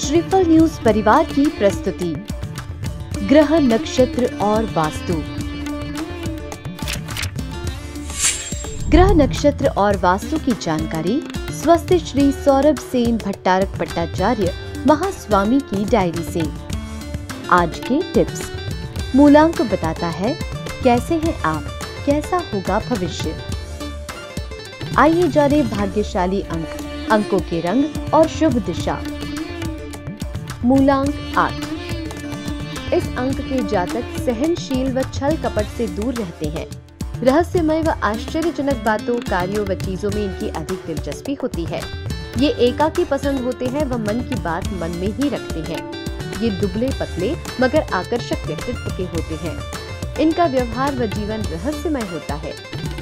श्रीफल न्यूज़ परिवार की प्रस्तुति। ग्रह नक्षत्र और वास्तु। ग्रह नक्षत्र और वास्तु की जानकारी स्वस्थ श्री सौरभ सेन भट्टारक पट्टाचार्य महास्वामी की डायरी से। आज के टिप्स। मूलांक बताता है, कैसे हैं आप? कैसा होगा भविष्य? आइए जाने भाग्यशाली अंक, अंकों के रंग और शुभ दिशा। मूलांक आठ। इस अंक के जातक सहनशील व छल कपट से दूर रहते हैं। रहस्यमय व आश्चर्यजनक बातों, कार्यों व चीज़ों में इनकी अधिक दिलचस्पी होती है। ये एकाकी पसंद होते हैं व मन की बात मन में ही रखते हैं। ये दुबले पतले, मगर आकर्षक व्यक्तित्व के होते हैं। इनका व्यवहार व जीवन रहस्यमय होता है।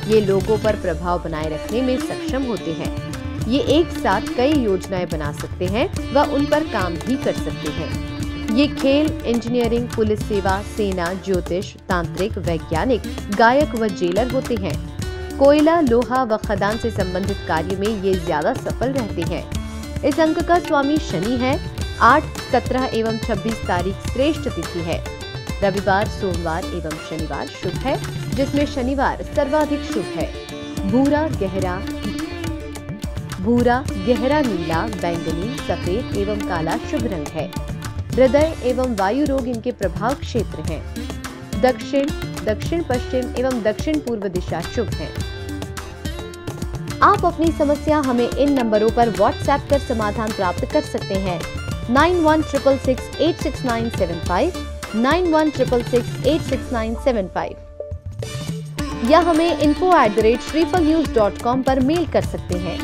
ये लोगों पर प्रभाव बनाए रखने में सक्षम होते हैं। ये एक साथ कई योजनाएँ बना सकते हैं व उन पर काम भी कर सकते हैं। ये खेल इंजीनियरिंग पुलिस सेवा, सेना, ज्योतिष, तांत्रिक, वैज्ञानिक, गायक व जेलर होते हैं। कोयला, लोहा व खदान से संबंधित कार्य में ये ज़्यादा सफल रहते हैं। इस अंक का स्वामी शनि है। आठ, सत्रह एवं छब्बीस तारीख श्रेष्ठ तिथि है। रविवार, सोमवार एवं शनिवार शुभ है, जिसमें शनिवार सर्वाधिक शुभ है। भूरा गहरा भूरा, गहरा, नीला, बैंगनी, सफ़ेद एवं काला शुभ रंग है। हृदय एवं वायु रोग इनके प्रभाव क्षेत्र हैं। दक्षिण दक्षिण पश्चिम एवं दक्षिण पूर्व दिशा शुभ है। आप अपनी समस्या हमें इन नंबरों पर व्हाट्सएप कर समाधान प्राप्त कर सकते हैं। Nine one triple six eight six nine seven five nine one triple six eight six nine seven five या हमें info at the rate Shreephal news dot com पर मेल कर सकते हैं।